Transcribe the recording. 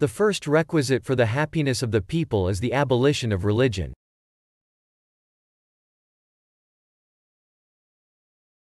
The first requisite for the happiness of the people is the abolition of religion.